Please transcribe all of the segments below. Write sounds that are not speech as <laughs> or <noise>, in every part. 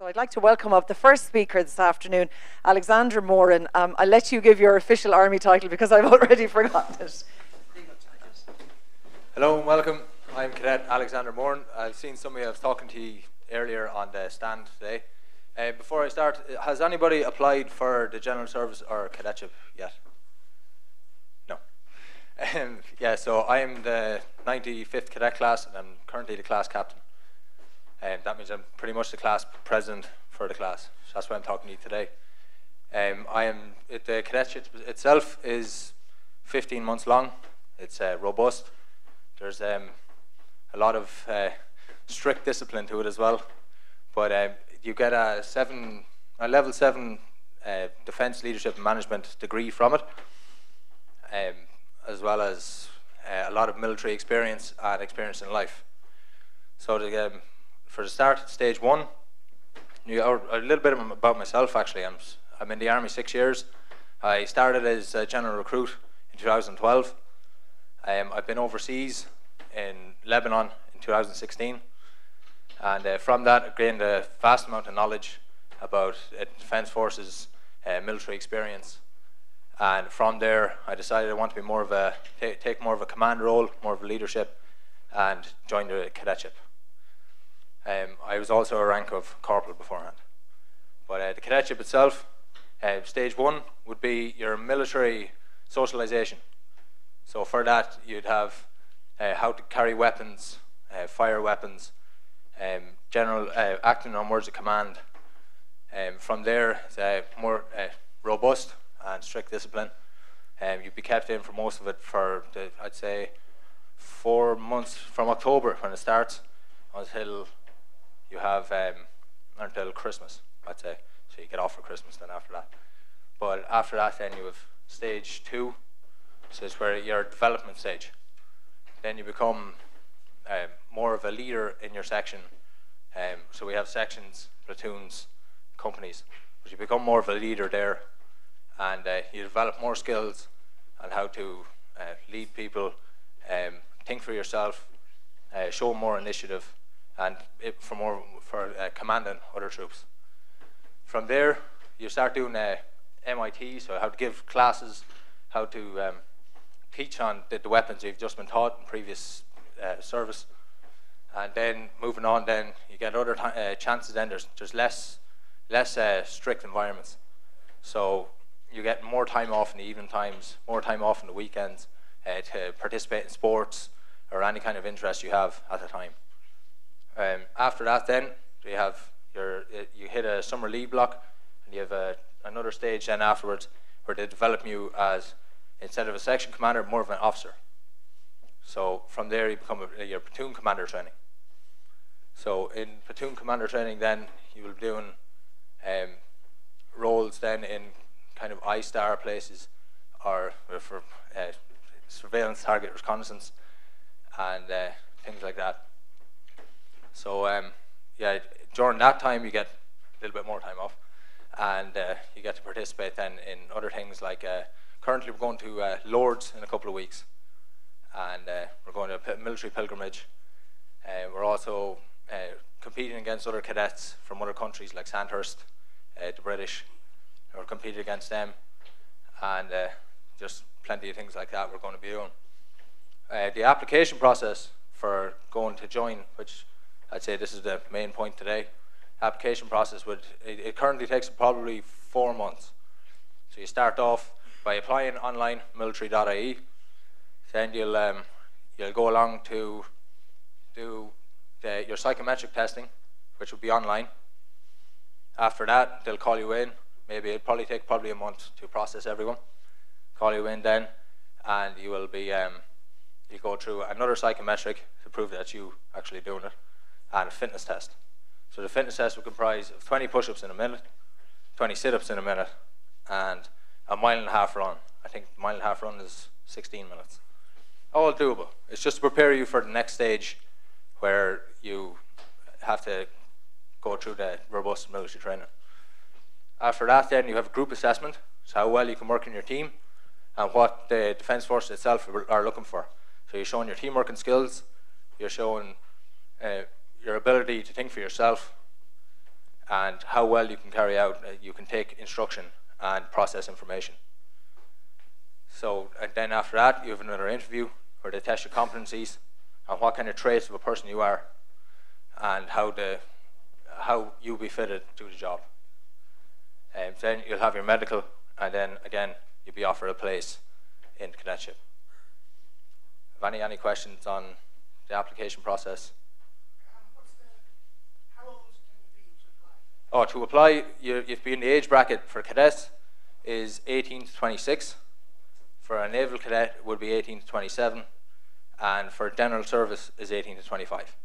So I'd like to welcome up the first speaker this afternoon, Alexander Moran. Um, I'll let you give your official army title because I've <laughs> already forgotten it. Hello and welcome. I'm Cadet Alexander Moran. I've seen some of you I was talking to you earlier on the stand today. Uh, before I start, has anybody applied for the General Service or Cadetship yet? No. <laughs> Um, yeah, so I'm the 95th Cadet class and I'm currently the class captain. Um, that means I'm pretty much the class president for the class. So that's why I'm talking to you today. Um, I am it, the cadetship itself is 15 months long. It's uh, robust. There's um, a lot of uh, strict discipline to it as well. But um, you get a seven, a level seven uh, defence leadership and management degree from it, um, as well as uh, a lot of military experience and experience in life. So the um, for the start, stage one, you, a little bit about myself actually. I'm, I'm in the army six years. I started as a general recruit in 2012. Um, I've been overseas in Lebanon in 2016. And uh, from that, I gained a vast amount of knowledge about uh, Defence Forces uh, military experience. And from there, I decided I want to be more of a, take more of a command role, more of a leadership, and join the cadetship. Um, I was also a rank of corporal beforehand. But uh, the cadetship itself, uh, stage one would be your military socialization. So for that, you'd have uh, how to carry weapons, uh, fire weapons, um, general uh, acting on words of command. Um, from there, it's uh, more robust and strict discipline. Um, you'd be kept in for most of it for, the, I'd say, four months from October when it starts until you have um, until Christmas, I'd say. So you get off for Christmas then after that. But after that, then you have stage two, so it's where your development stage. Then you become um, more of a leader in your section. Um, so we have sections, platoons, companies, but you become more of a leader there, and uh, you develop more skills on how to uh, lead people, um, think for yourself, uh, show more initiative, and for more for uh, commanding other troops. From there, you start doing uh, MIT, so how to give classes, how to um, teach on the, the, weapons you've just been taught in previous uh, service, and then moving on, then you get other uh, chances. Then there's there's less less uh, strict environments, so you get more time off in the evening times, more time off in the weekends uh, to participate in sports or any kind of interest you have at the time. Um, after that, then you have your you hit a summer leave block, and you have a, another stage then afterwards where they develop you as instead of a section commander, more of an officer. So from there, you become a, your platoon commander training. So in platoon commander training, then you will be doing um, roles then in kind of ISTAR places or for uh, surveillance, target reconnaissance, and uh, things like that. So um, yeah, during that time you get a little bit more time off, and uh, you get to participate then in other things like uh, currently we're going to uh, Lourdes in a couple of weeks, and uh, we're going to a military pilgrimage. Uh, we're also uh, competing against other cadets from other countries like Sandhurst, the British. We're competing against them, and just plenty of things like that we're going to be doing. the application process for going to join, which I'd say this is the main point today. Application process would it, it currently takes probably four months. So you start off by applying online military.ie. Then you'll um, you'll go along to do the, your psychometric testing, which will be online. After that, they'll call you in. Maybe it'll probably take probably a month to process everyone. Call you in then, and you will be um, you go through another psychometric to prove that you actually doing it and a fitness test. So the fitness test will comprise of 20 push-ups in a minute, 20 sit-ups in a minute, and a mile and a half run. I think mile and a half run is 16 minutes. All doable. It's just to prepare you for the next stage where you have to go through the robust military training. After that then you have a group assessment, so how well you can work in your team and what the Defence Force itself are looking for. So you're showing your teamwork and skills, you're showing uh, your ability to think for yourself, and how well you can carry out, uh, you can take instruction and process information. So, and then after that, you have another interview where they test your competencies and what kind of traits of a person you are and how the how you'll be fitted to the job. Um, then you'll have your medical, and then again you'll be offered a place in cadetship. Have any any questions on the application process? Oh, to apply, you, you've been the age bracket for cadets is 18 to 26. For a naval cadet, it would be 18 to 27, and for general service is 18 to 25.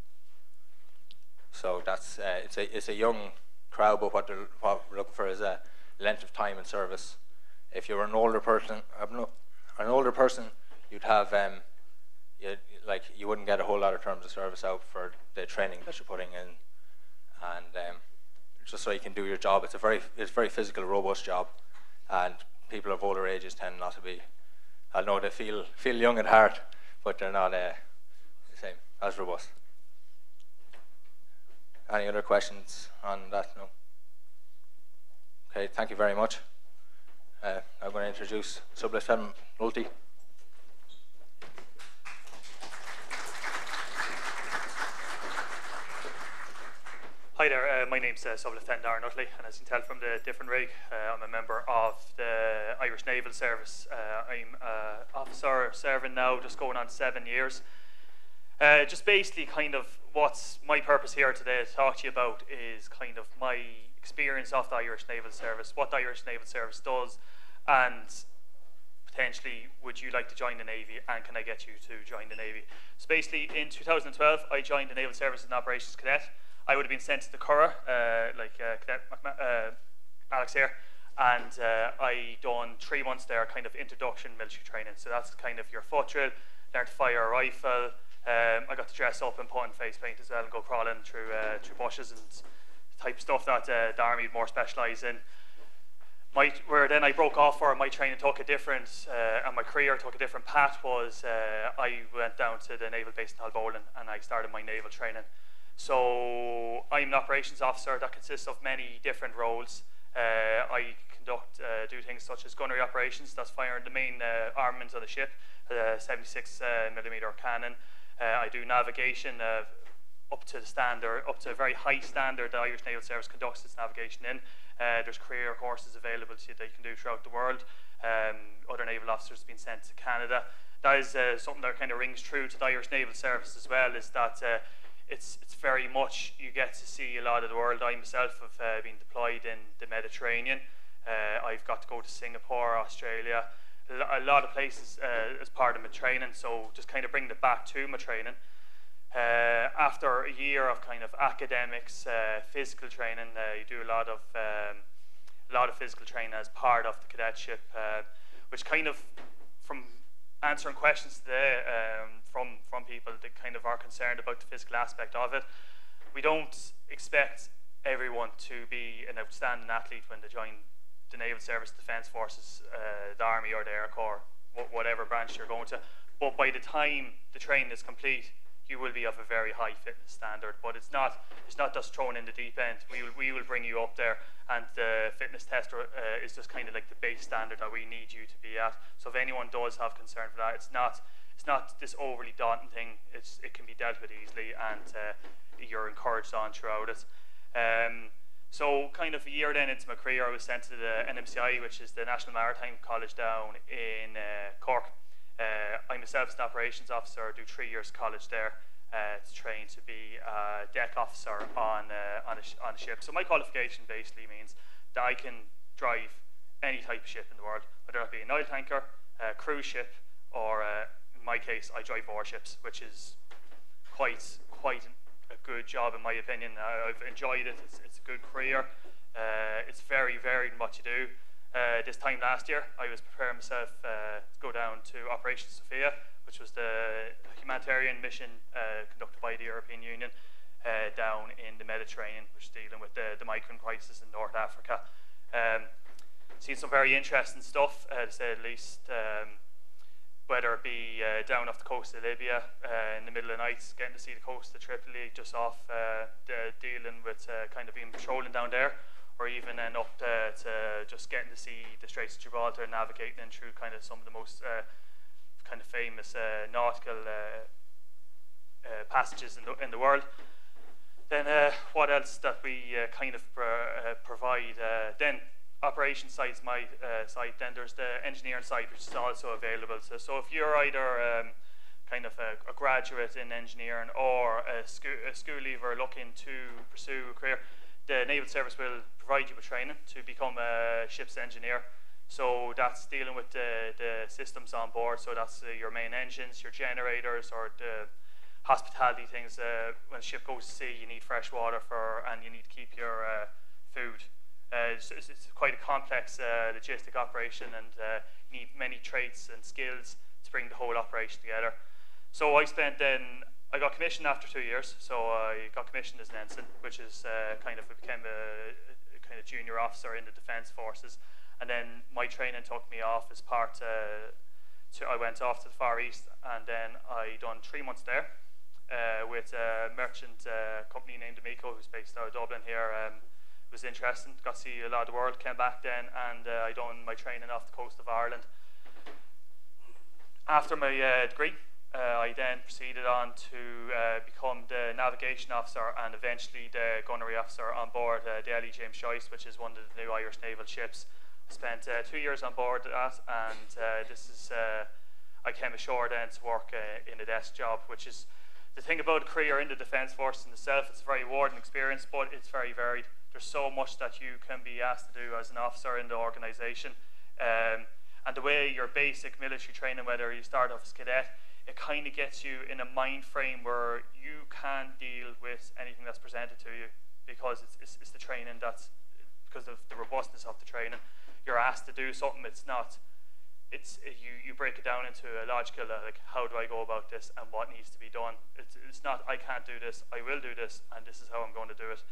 So that's uh, it's a it's a young crowd, but what, they're, what we're looking for is a length of time in service. If you're an older person, an older person, you'd have um, you, like you wouldn't get a whole lot of terms of service out for the training that you're putting in, and um, just so you can do your job. It's a very it's a very physical, robust job, and people of older ages tend not to be. I know they feel feel young at heart, but they're not uh, the same as robust. Any other questions on that? No. Okay, thank you very much. Uh, I'm going to introduce Sublieutenant Multi. Hi there, uh, my name's uh, Sublieutenant Darren Utley, and as you can tell from the different rig, uh, I'm a member of the Irish Naval Service. Uh, I'm an uh, officer serving now, just going on seven years. Uh, just basically, kind of, what's my purpose here today to talk to you about is kind of my experience of the Irish Naval Service, what the Irish Naval Service does, and potentially would you like to join the Navy and can I get you to join the Navy? So basically, in 2012, I joined the Naval Service as an Operations Cadet. I would have been sent to the Curragh, uh, like uh, Cadet uh, Alex here, and uh, I done three months there, kind of introduction military training. So that's kind of your foot drill, learn to fire a rifle, um, I got to dress up and put on face paint as well and go crawling through uh, through bushes and type stuff that uh, the army more specialise in. My, where then I broke off for my training took a different uh, and my career took a different path was uh, I went down to the naval base in Haulbowline and I started my naval training. So I'm an operations officer that consists of many different roles. Uh, I conduct uh, do things such as gunnery operations, that's firing the main uh, armament of the ship, the 76 millimeter cannon. Uh, I do navigation uh, up to the standard, up to a very high standard the Irish Naval Service conducts its navigation in. Uh, there's career courses available to you that you can do throughout the world. Um, other naval officers have been sent to Canada. That is uh, something that kind of rings true to the Irish Naval Service as well, is that uh, it's, it's very much, you get to see a lot of the world. I myself have uh, been deployed in the Mediterranean. I've got to go to Singapore, Australia, a lot of places uh, as part of my training. So just kind of bring it back to my training. Uh, after a year of kind of academics, uh, physical training, uh, you do a lot of um, a lot of physical training as part of the cadetship, uh, which kind of from answering questions today um, from from people that kind of are concerned about the physical aspect of it. We don't expect everyone to be an outstanding athlete when they join the Naval Service, Defence Forces, uh, the Army or the Air Corps, whatever branch you're going to. But by the time the training is complete, you will be of a very high fitness standard. But it's not it's not just thrown in the deep end. We will we will bring you up there, and the fitness test uh, is just kind of like the base standard that we need you to be at. So if anyone does have concern for that, it's not it's not this overly daunting thing. It's it can be dealt with easily, and uh, you're encouraged on throughout it. Um, so kind of a year then into my career, I was sent to the NMCI, which is the National Maritime College down in uh, Cork. Uh, I myself as an operations officer, I do three years college there uh, to train to be a deck officer on, uh, on, a on a ship. So my qualification basically means that I can drive any type of ship in the world, whether it be an oil tanker, a cruise ship, or uh, in my case, I drive warships, which is quite quite a good job in my opinion. I've enjoyed it. It's, it's a good career. Uh, it's very varied in what you do. Uh, this time last year, I was preparing myself uh, to go down to Operation Sophia, which was the humanitarian mission uh, conducted by the European Union uh, down in the Mediterranean, which is dealing with the, the migrant crisis in North Africa. Um, seen some very interesting stuff, to say the least. Um, whether it be uh, down off the coast of Libya uh, in the middle of the night, getting to see the coast of Tripoli just off uh, dealing with uh, kind of being patrolling down there, or even then up to, to, just getting to see the Straits of Gibraltar, and navigating in through kind of some of the most uh, kind of famous uh, nautical passages in the, in the world. Then what else that we kind of provide? then operation side my uh, side, then there's the engineering side, which is also available. So, so if you're either um, kind of a, a, graduate in engineering or a school, a school leaver looking to pursue a career, the Naval Service will provide you with training to become a ship's engineer. So that's dealing with the, the systems on board. So that's uh, your main engines, your generators, or the hospitality things. Uh, when a ship goes to sea, you need fresh water for, and you need to keep your uh, food uh, it's, it's, quite a complex uh, logistic operation and uh, need many traits and skills to bring the whole operation together. So I spent then, I got commissioned after two years, so I got commissioned as an ensign, which is uh, kind of, I became a, a, kind of junior officer in the Defence Forces. And then my training took me off as part, uh, to, I went off to the Far East and then I done three months there. Uh, with a merchant company named Amico, who's based out of Dublin here, um, was interesting. Got to see a lot of the world. Came back then, and uh, I done my training off the coast of Ireland. After my uh, degree, uh, I then proceeded on to uh, become the navigation officer and eventually the gunnery officer on board uh, the LÉ James Joyce, which is one of the new Irish naval ships. I spent uh, two years on board that, and this is I came ashore then to work in a desk job, which is the thing about a career in the Defence Force in itself. It's a very rewarding experience, but it's very varied there's so much that you can be asked to do as an officer in the organisation. Um, and the way your basic military training, whether you start off as cadet, it kind of gets you in a mind frame where you can deal with anything that's presented to you because it's, it's, it's the training that's because of the robustness of the training. You're asked to do something. It's not. It's you. You break it down into a logical uh, like how do I go about this and what needs to be done. It's it's not I can't do this. I will do this and this is how I'm going to do it.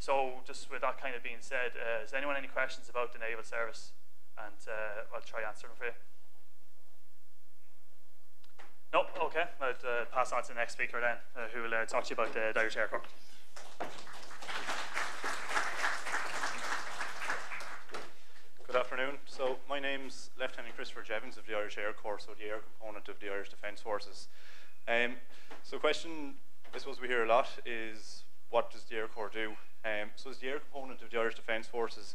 So just with that kind of being said, uh, has anyone any questions about the naval service? And uh, I'll try answer them for you. No, okay. I'll uh, pass on to the next speaker then, uh, who will uh, talk to you about the Irish Air Corps. Good afternoon. So my name's Lieutenant Christopher Jevons of the Irish Air Corps, so the air component of the Irish Defence Forces. Um, so question I suppose we hear a lot is what does the Air Corps do? Um, so as the air component of the Irish Defence Forces,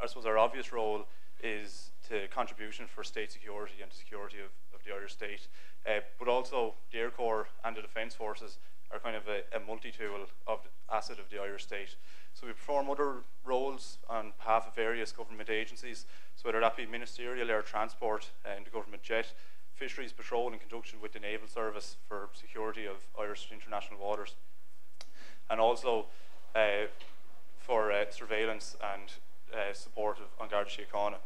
I suppose our obvious role is to contribution for state security and security of, of the Irish state. Uh, but also the Air Corps and the Defence Forces are kind of a, a multi-tool of asset of the Irish state. So we perform other roles on behalf of various government agencies, so whether that be ministerial air transport and the government jet, fisheries patrol in conjunction with the naval service for security of Irish international waters, and also uh, for uh, surveillance and uh, support of on Garda Síochána.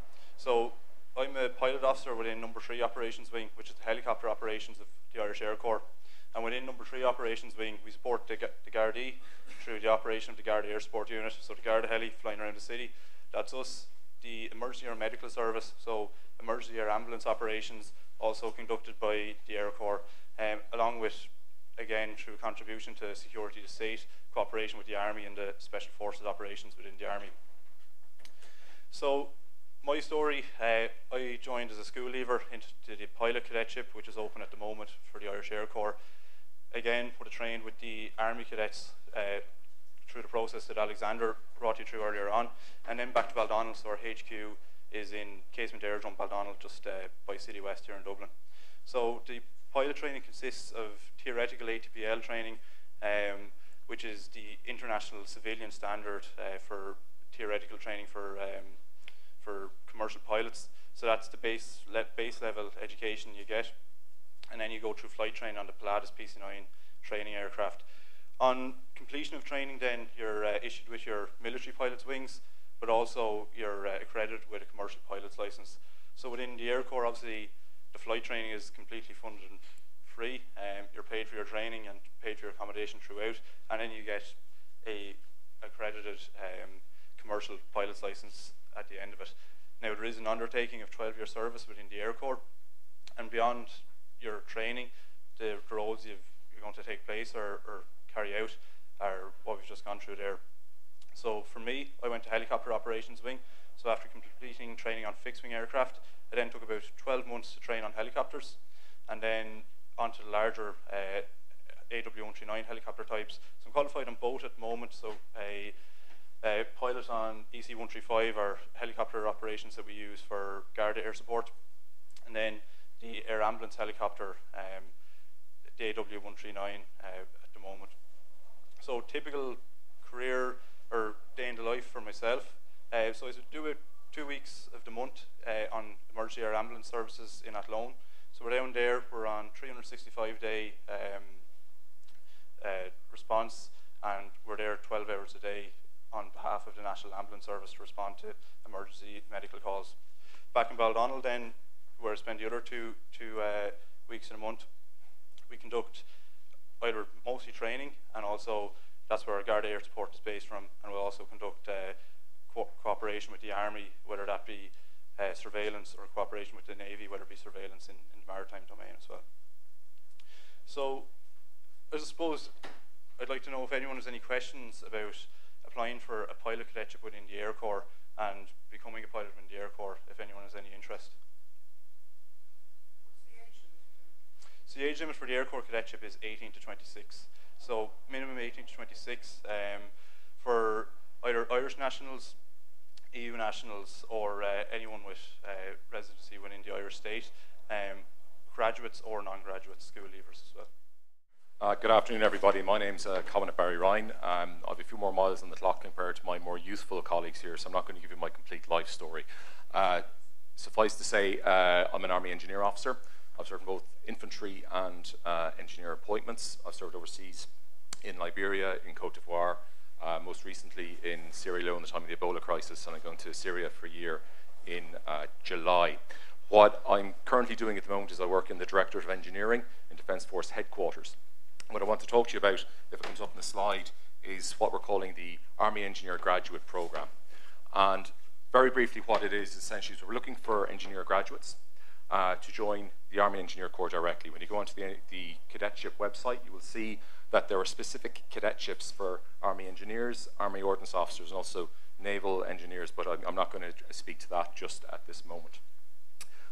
So I'm a pilot officer within Number 3 Operations Wing, which is the helicopter operations of the Irish Air Corps. And within Number 3 Operations Wing, we support the, the Gardaí through the operation of the Garda Air Support Unit, so the Garda Heli flying around the city. That's us. The Emergency Air Medical Service, so emergency air ambulance operations, also conducted by the Air Corps, um, along with again through contribution to security of the state, cooperation with the army and the special forces operations within the army. So my story, uh, I joined as a school leaver into the pilot cadetship, which is open at the moment for the Irish Air Corps. Again, would have trained with the army cadets uh, through the process that Alexander brought you through earlier on, and then back to Baldonnel, so our HQ is in Casement Aerodrome Baldonnel, just uh, by Citywest here in Dublin. So the pilot training consists of theoretical ATPL training, um, which is the international civilian standard uh, for theoretical training for um, for commercial pilots. So that's the base le base level education you get, and then you go through flight training on the Pilatus PC-9 training aircraft. On completion of training, then you're uh, issued with your military pilot's wings, but also you're uh, accredited with a commercial pilot's license. So within the Air Corps, obviously the flight training is completely funded and free. Um, you're paid for your training and paid for your accommodation throughout, and then you get a accredited um, commercial pilot's license at the end of it. Now there is an undertaking of 12 year service within the Air Corps, and beyond your training, the, roles you've, you're going to take place or, or carry out are what we've just gone through there. So for me, I went to helicopter operations wing. So after completing training on fixed wing aircraft, I then took about 12 months to train on helicopters, and then onto the larger uh, AW139 helicopter types. So I'm qualified on both at the moment. So a, a pilot on EC135 or helicopter operations that we use for Garda air support, and then the air ambulance helicopter, um, the AW139 uh, at the moment. So typical career or day in the life for myself. Uh, so I would do it two weeks of the month uh, on emergency air ambulance services in Athlone. So we're down there, we're on 365 day um, uh, response and we're there 12 hours a day on behalf of the National Ambulance Service to respond to emergency medical calls. Back in Baldonnel then, where I spend the other two, two uh, weeks in a month, we conduct either mostly training and also that's where our Garda Air Support is based from and we'll also conduct uh, co cooperation with the Army, whether that be uh, surveillance or cooperation with the Navy, whether it be surveillance in, in the maritime domain as well. So I suppose I'd like to know if anyone has any questions about applying for a pilot cadetship within the Air Corps and becoming a pilot in the Air Corps, if anyone has any interest. So the age limit for the Air Corps cadetship is 18 to 26. So minimum 18 to 26 um, for either Irish nationals, EU nationals, or uh, anyone with uh, residency within the Irish state, um, graduates or non-graduate school leavers as well. Uh, good afternoon, everybody. My name's uh, Commandant Barry Ryan. Um, I have a few more miles on the clock compared to my more youthful colleagues here, so I'm not going to give you my complete life story. Uh, suffice to say, uh, I'm an Army Engineer Officer. I've served in both infantry and uh, engineer appointments. I've served overseas in Liberia, in Cote d'Ivoire, uh, most recently in Sierra Leone, the time of the Ebola crisis, and I'm going to Syria for a year in July. What I'm currently doing at the moment is I work in the Directorate of Engineering in Defence Force Headquarters. What I want to talk to you about, if it comes up in the slide, is what we're calling the Army Engineer Graduate Programme. And very briefly, what it is essentially is we're looking for engineer graduates uh, to join the Army Engineer Corps directly. When you go onto the, the cadetship website, you will see that there are specific cadetships for Army engineers, Army Ordnance officers, and also naval engineers, but I'm, I'm not going to speak to that just at this moment.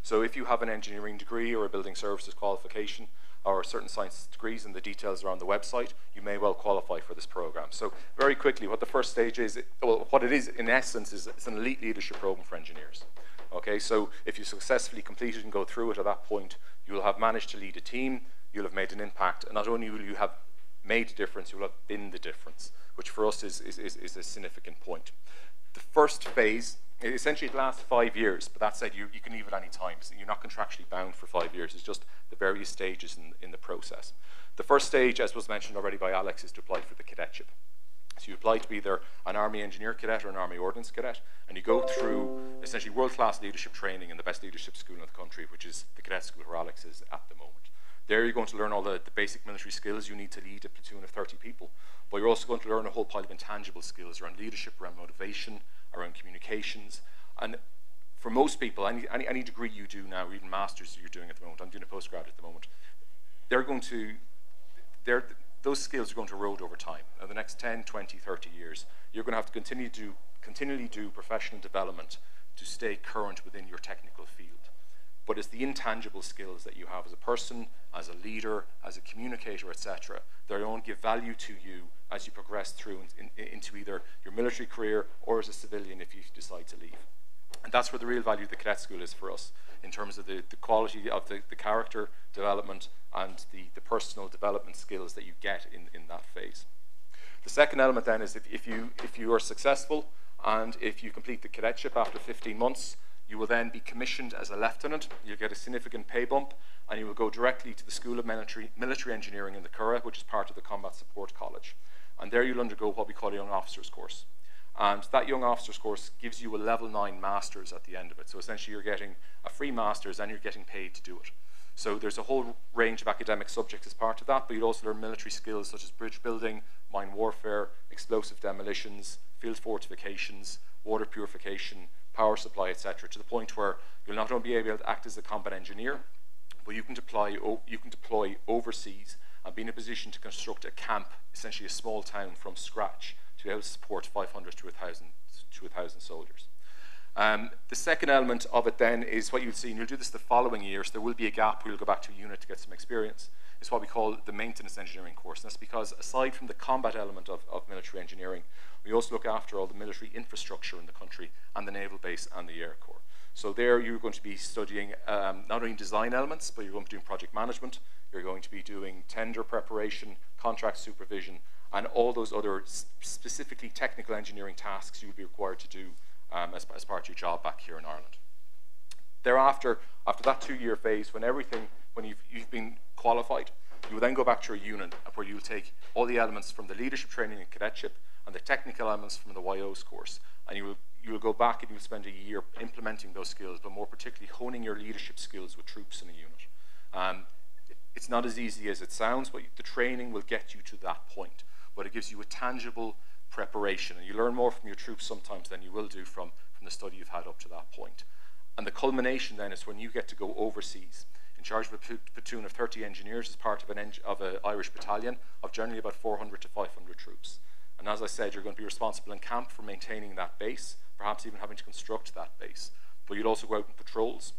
So if you have an engineering degree or a building services qualification, or certain science degrees and the details are on the website, you may well qualify for this program. So very quickly, what the first stage is, well, what it is in essence is it's an elite leadership program for engineers. Okay, so if you successfully complete it and go through it at that point, you will have managed to lead a team, you'll have made an impact, and not only will you have made a difference, you will have been the difference, which for us is, is, is a significant point. The first phase essentially it lasts five years, but that said, you, you can leave at any time. So you're not contractually bound for five years. It's just the various stages in, in the process. The first stage, as was mentioned already by Alex, is to apply for the cadetship. So you apply to be either an Army Engineer Cadet or an Army Ordnance Cadet, and you go through essentially world-class leadership training in the best leadership school in the country, which is the cadet school where Alex is at the moment. There you're going to learn all the, the basic military skills you need to lead a platoon of 30 people, but you're also going to learn a whole pile of intangible skills around leadership, around motivation, around communications, and for most people, any, any, any degree you do now, even masters you're doing at the moment, I'm doing a postgrad at the moment, they're going to, they're, those skills are going to erode over time. In the next 10, 20, 30 years, you're going to have to continue to continually do professional development to stay current within your technical field. But it's the intangible skills that you have as a person, as a leader, as a communicator, etc., that to give value to you as you progress through in, in, into either your military career or as a civilian if you decide to leave. And that's where the real value of the cadet school is for us in terms of the, the quality of the, the character development and the, the personal development skills that you get in, in that phase. The second element then is if, if, you, if you are successful and if you complete the cadetship after 15 months, you will then be commissioned as a lieutenant. You'll get a significant pay bump and you will go directly to the School of Military, Military Engineering in the Curragh, which is part of the Combat Support College. And there you'll undergo what we call a young officers course. And that young officers course gives you a level 9 master's at the end of it. So essentially you're getting a free master's and you're getting paid to do it. So there's a whole range of academic subjects as part of that, but you'd also learn military skills such as bridge building, mine warfare, explosive demolitions, field fortifications, water purification, power supply, etc., to the point where you'll not only be able to act as a combat engineer, but you can deploy, you can deploy overseas and be in a position to construct a camp, essentially a small town from scratch, to be able to support 500 to 1,000 to 1,000 soldiers. Um, the second element of it then is what you'll see, and you'll do this the following year, so there will be a gap you'll go back to a unit to get some experience. It's what we call the maintenance engineering course. And that's because aside from the combat element of, of military engineering, we also look after all the military infrastructure in the country and the naval base and the air corps. So there you're going to be studying um, not only design elements, but you're going to be doing project management, you're going to be doing tender preparation, contract supervision, and all those other specifically technical engineering tasks you'll be required to do um, as, as part of your job back here in Ireland. Thereafter, after that two-year phase, when everything, when you've, you've been qualified, you will then go back to your unit where you'll take all the elements from the leadership training and cadetship and the technical elements from the YO's course, and you will you will go back and you'll spend a year implementing those skills, but more particularly honing your leadership skills with troops in a unit. Um, it's not as easy as it sounds, but the training will get you to that point. But it gives you a tangible preparation, and you learn more from your troops sometimes than you will do from, from the study you've had up to that point. And the culmination then is when you get to go overseas, in charge of a platoon of 30 engineers as part of an of an Irish battalion of generally about 400 to 500 troops. And as I said, you're going to be responsible in camp for maintaining that base, perhaps even having to construct that base. But you'd also go out on patrols.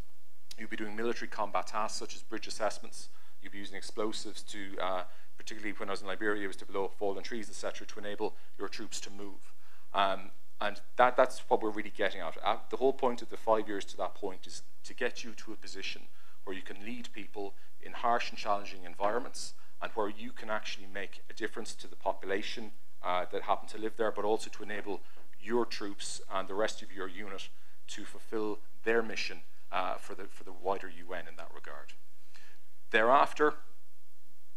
You'd be doing military combat tasks such as bridge assessments. You'd be using explosives to, uh, particularly when I was in Liberia, it was to blow up fallen trees, etc., to enable your troops to move. Um, and that, that's what we're really getting at. Uh, the whole point of the five years to that point is to get you to a position where you can lead people in harsh and challenging environments and where you can actually make a difference to the population uh, that happen to live there, but also to enable your troops and the rest of your unit to fulfill their mission uh, for, the, for the wider UN in that regard. Thereafter,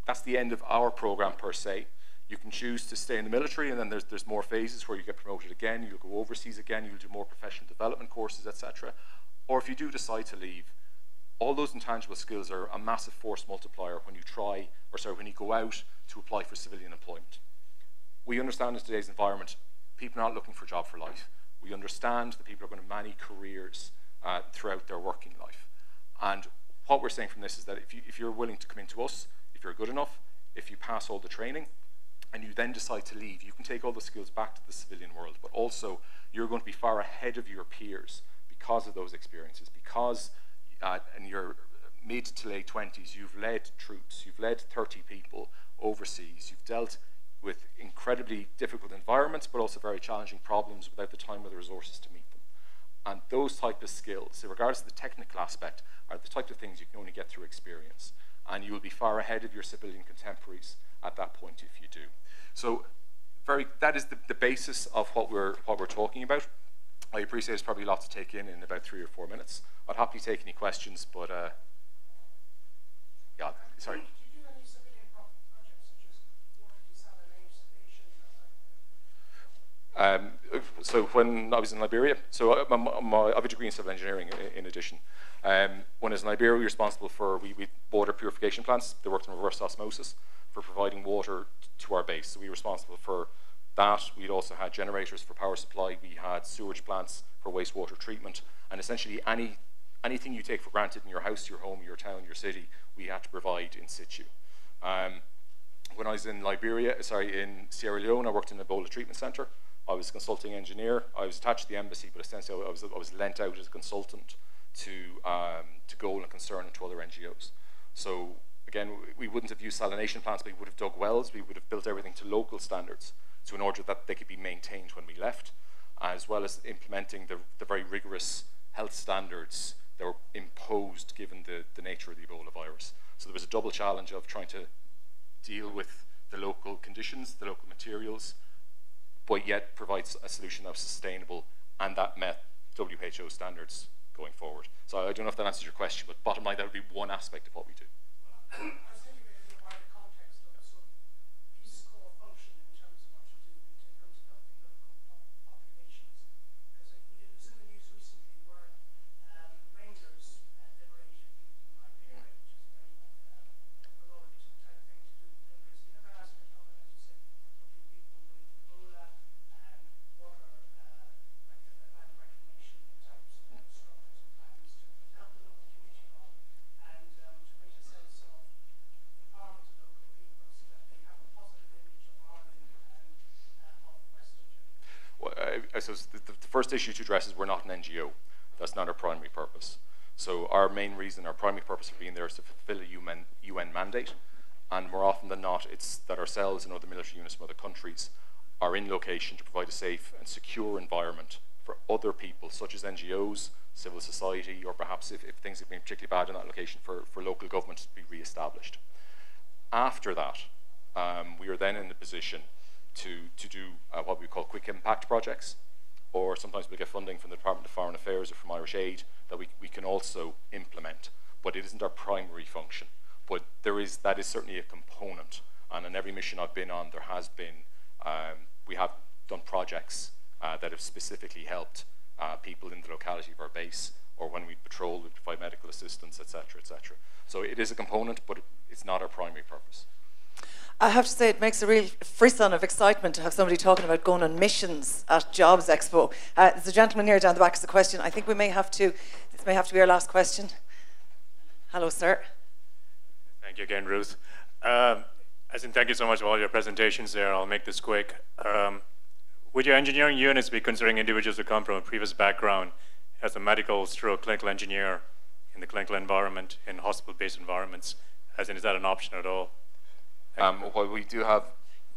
that's the end of our program per se. You can choose to stay in the military, and then there's, there's more phases where you get promoted again, you'll go overseas again, you'll do more professional development courses, etc. Or if you do decide to leave, all those intangible skills are a massive force multiplier when you try, or sorry, when you go out to apply for civilian employment. We understand in today's environment people are not looking for a job for life. We understand that people are going to many careers uh, throughout their working life. And what we're saying from this is that if, you, if you're willing to come into us, if you're good enough, if you pass all the training, and you then decide to leave, you can take all the skills back to the civilian world, but also you're going to be far ahead of your peers because of those experiences, because uh, in your mid to late 20s, you've led troops, you've led 30 people overseas, you've dealt with incredibly difficult environments, but also very challenging problems without the time or the resources to meet them. And those type of skills, regardless of the technical aspect, are the type of things you can only get through experience. And you will be far ahead of your civilian contemporaries at that point if you do. So very, that is the, the basis of what we're, what we're talking about. I appreciate it's probably a lot to take in in about three or four minutes. I'd happily take any questions, but uh, yeah, sorry. Um, so when I was in Liberia, so I, uh, my, my, I have a degree in civil engineering in, in addition. Um, when I was in Liberia, we were responsible for we, we water purification plants. They worked in reverse osmosis for providing water to our base. So we were responsible for that. We'd also had generators for power supply. We had sewage plants for wastewater treatment. And essentially any, anything you take for granted in your house, your home, your town, your city, we had to provide in situ. Um, when I was in Liberia, sorry, in Sierra Leone, I worked in the Ebola treatment center. I was a consulting engineer. I was attached to the embassy, but essentially I was, I was lent out as a consultant to, um, to Goal and Concern and to other NGOs. So again, we wouldn't have used salination plants, but we would have dug wells. We would have built everything to local standards. So in order that they could be maintained when we left, as well as implementing the, the very rigorous health standards that were imposed given the, the nature of the Ebola virus. So there was a double challenge of trying to deal with the local conditions, the local materials, but yet provides a solution that was sustainable and that met WHO standards going forward. So I don't know if that answers your question, but bottom line, that would be one aspect of what we do. I suppose the, the first issue to address is we're not an NGO. That's not our primary purpose. So our main reason, our primary purpose for being there is to fulfill a UN, UN mandate. And more often than not, it's that ourselves and other military units from other countries are in location to provide a safe and secure environment for other people, such as NGOs, civil society, or perhaps if, if things have been particularly bad in that location, for, for local government to be re-established. After that, um, we are then in the position to, to do uh, what we call quick impact projects, or sometimes we get funding from the Department of Foreign Affairs or from Irish Aid that we, we can also implement. But it isn't our primary function. But there is, that is certainly a component. And in every mission I've been on, there has been, um, we have done projects uh, that have specifically helped uh, people in the locality of our base, or when we patrol, we provide medical assistance, etc., etc. So it is a component, but it's not our primary purpose. I have to say, it makes a real frisson of excitement to have somebody talking about going on missions at Jobs Expo. Uh, there's a gentleman here down the back as a question. I think we may have to, this may have to be our last question. Hello, sir. Thank you again, Ruth. Um, as in, thank you so much for all your presentations there. I'll make this quick. Um, would your engineering units be considering individuals who come from a previous background as a medical stroke clinical engineer in the clinical environment, in hospital-based environments? As in, is that an option at all? Um, well, we do have,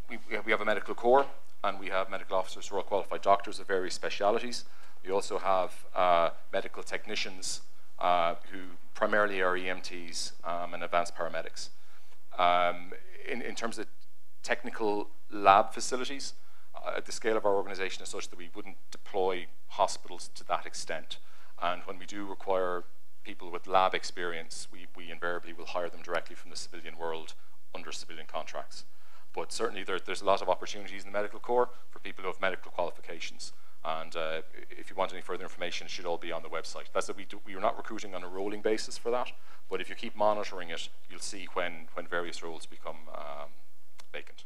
we, we have a medical corps and we have medical officers who are qualified doctors of various specialities. We also have uh, medical technicians uh, who primarily are EMTs um, and advanced paramedics. Um, in, in terms of technical lab facilities, uh, the scale of our organization is such that we wouldn't deploy hospitals to that extent. And when we do require people with lab experience, we, we invariably will hire them directly from the civilian world under civilian contracts. But certainly there, there's a lot of opportunities in the medical corps for people who have medical qualifications. And uh, if you want any further information, it should all be on the website. That's we do, we are not recruiting on a rolling basis for that, but if you keep monitoring it, you'll see when, when various roles become um, vacant.